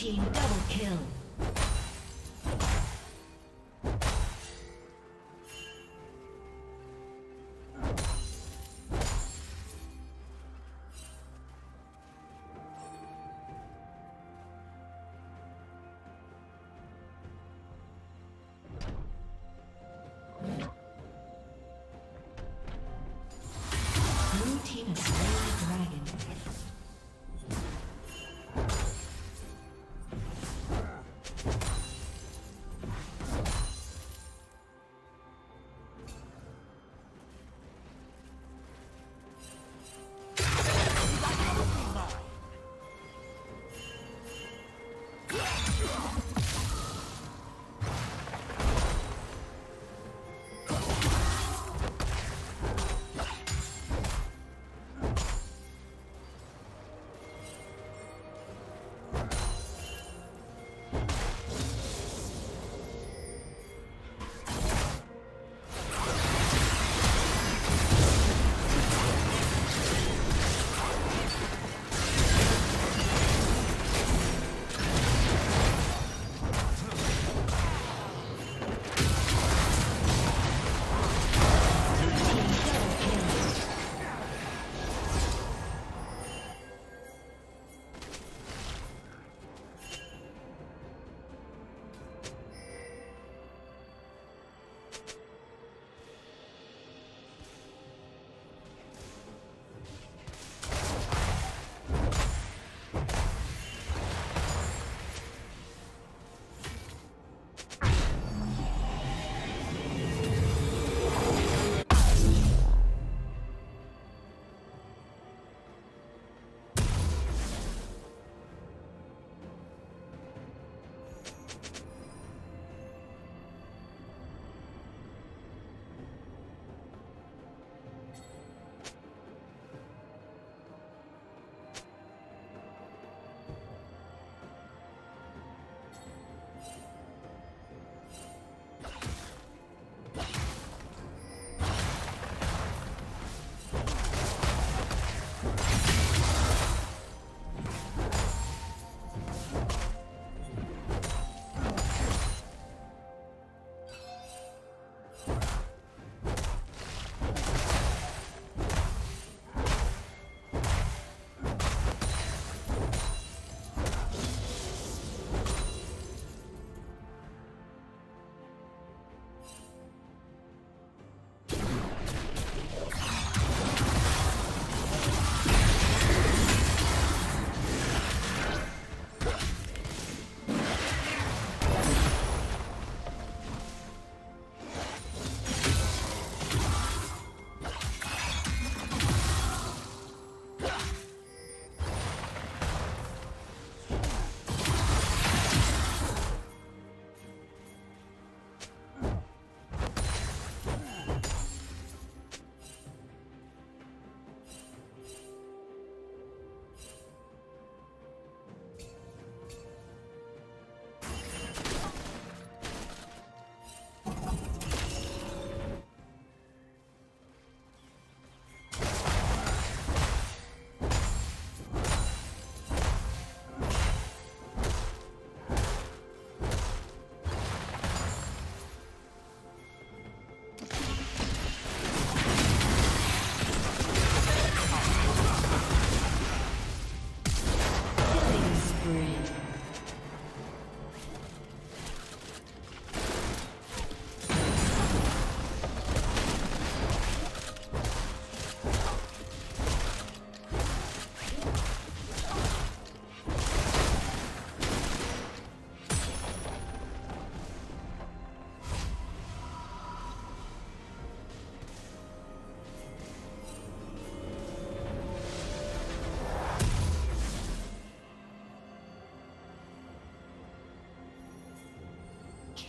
team double kill.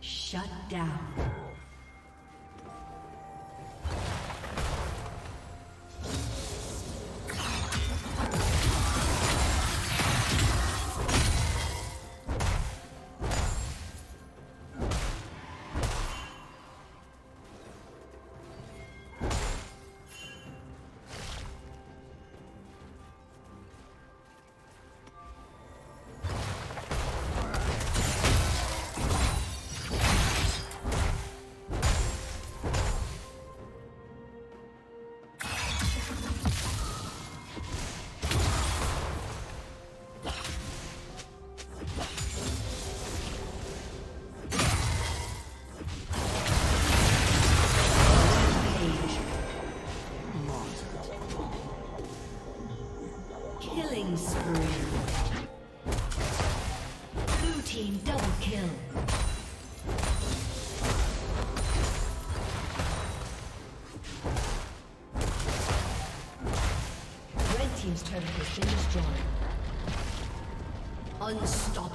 Shut down.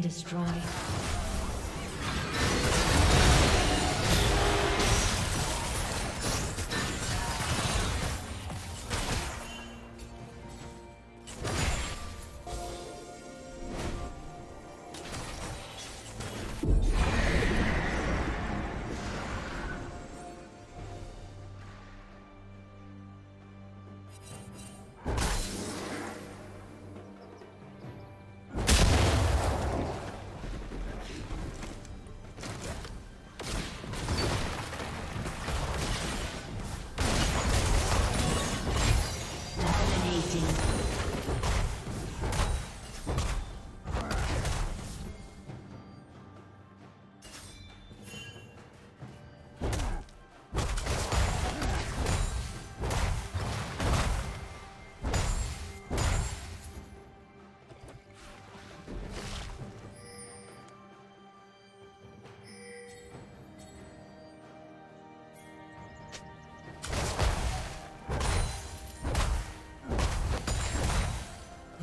Been destroyed.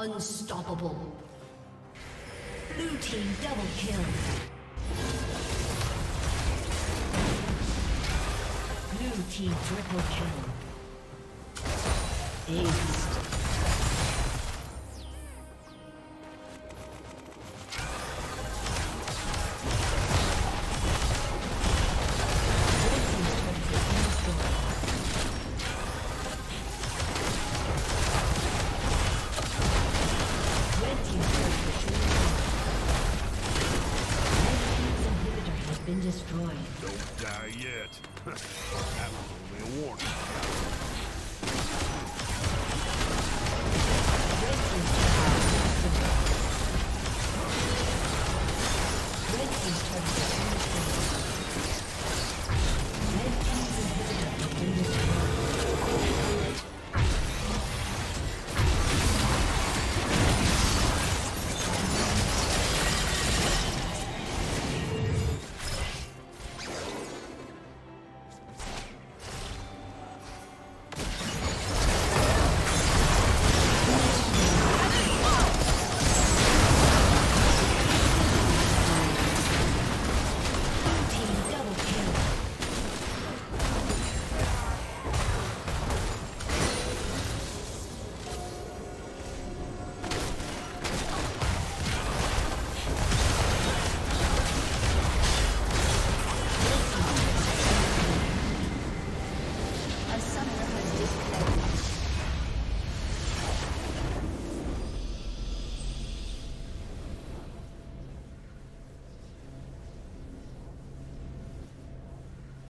Unstoppable. Blue team double kill. Blue team triple kill. Ace. A